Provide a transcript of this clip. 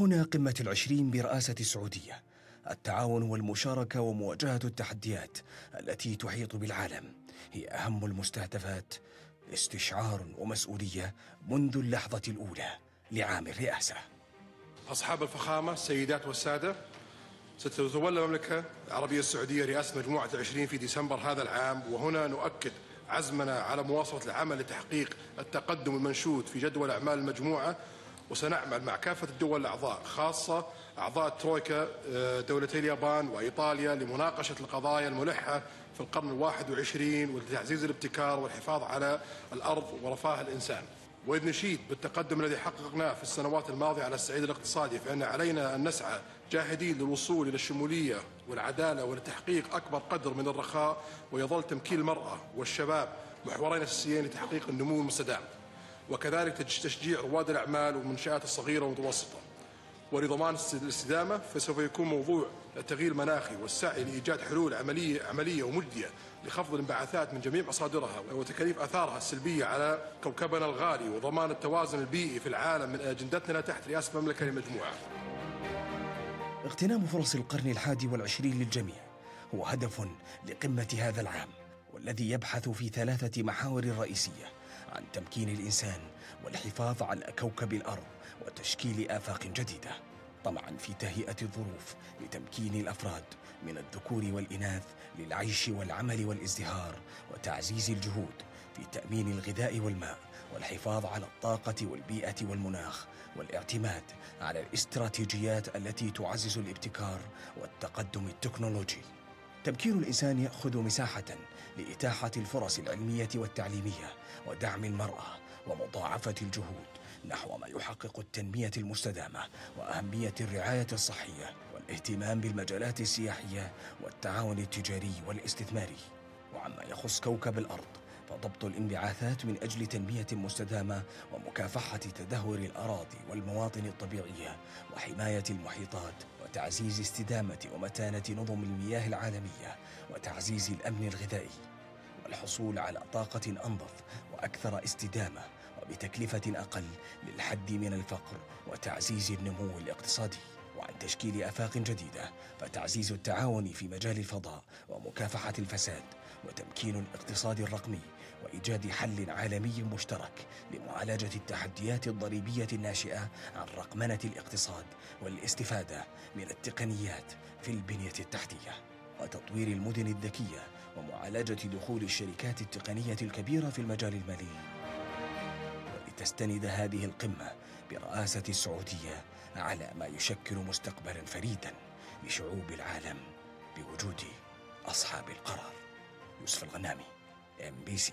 هنا قمة العشرين برئاسة السعودية التعاون والمشاركة ومواجهة التحديات التي تحيط بالعالم. هي أهم المستهدفات. استشعار ومسؤولية منذ اللحظة الأولى لعام الرئاسة. أصحاب الفخامة السيدات والسادة ستتولى المملكة العربية السعودية رئاسة مجموعة العشرين في ديسمبر هذا العام وهنا نؤكد عزمنا على مواصلة العمل لتحقيق التقدم المنشود في جدول أعمال المجموعة وسنعمل مع كافة الدول الأعضاء خاصة أعضاء الترويكا آه، دولتي اليابان وإيطاليا لمناقشة القضايا الملحة في القرن الواحد والعشرين ولتعزيز الابتكار والحفاظ على الأرض ورفاه الإنسان. وإذ نشيد بالتقدم الذي حققناه في السنوات الماضية على الصعيد الاقتصادي فإن علينا أن نسعى جاهدين للوصول إلى الشمولية والعدالة ولتحقيق أكبر قدر من الرخاء ويظل تمكين المرأة والشباب محورين أساسيين لتحقيق النمو المستدام. وكذلك تشجيع رواد الأعمال والمنشآت الصغيرة والمتوسطة. ولضمان الاستدامة فسوف يكون موضوع التغيير المناخي والسعي لإيجاد حلول عملية عملية ومجدية لخفض الانبعاثات من جميع مصادرها وتكاليف آثارها السلبية على كوكبنا الغالي وضمان التوازن البيئي في العالم من أجندتنا تحت رئاسة المملكة للمجموعة. اغتنام فرص القرن الحادي والعشرين للجميع هو هدف لقمة هذا العام والذي يبحث في ثلاثة محاور رئيسية. عن تمكين الإنسان والحفاظ على كوكب الأرض وتشكيل آفاق جديدة طمعا في تهيئة الظروف لتمكين الأفراد من الذكور والإناث للعيش والعمل والازدهار وتعزيز الجهود في تأمين الغذاء والماء والحفاظ على الطاقة والبيئة والمناخ والاعتماد على الاستراتيجيات التي تعزز الابتكار والتقدم التكنولوجي. تمكين الإنسان يأخذ مساحة لإتاحة الفرص العلمية والتعليمية ودعم المرأة ومضاعفة الجهود نحو ما يحقق التنمية المستدامة وأهمية الرعاية الصحية والاهتمام بالمجالات السياحية والتعاون التجاري والاستثماري وعما يخص كوكب الأرض. فضبط الانبعاثات من أجل تنمية مستدامة ومكافحة تدهور الأراضي والمواطن الطبيعية وحماية المحيطات وتعزيز استدامة ومتانة نظم المياه العالمية وتعزيز الأمن الغذائي. والحصول على طاقة أنظف وأكثر استدامة وبتكلفة أقل للحد من الفقر وتعزيز النمو الاقتصادي. وعن تشكيل آفاق جديدة فتعزيز التعاون في مجال الفضاء ومكافحة الفساد وتمكين الاقتصاد الرقمي وإيجاد حل عالمي مشترك لمعالجة التحديات الضريبية الناشئة عن رقمنة الاقتصاد والاستفادة من التقنيات في البنية التحتية وتطوير المدن الذكية ومعالجة دخول الشركات التقنية الكبيرة في المجال المالي. ولتستند هذه القمة برئاسة السعودية على ما يشكل مستقبلا فريدا لشعوب العالم بوجود أصحاب القرار. يوسف الغنامي ام بي سي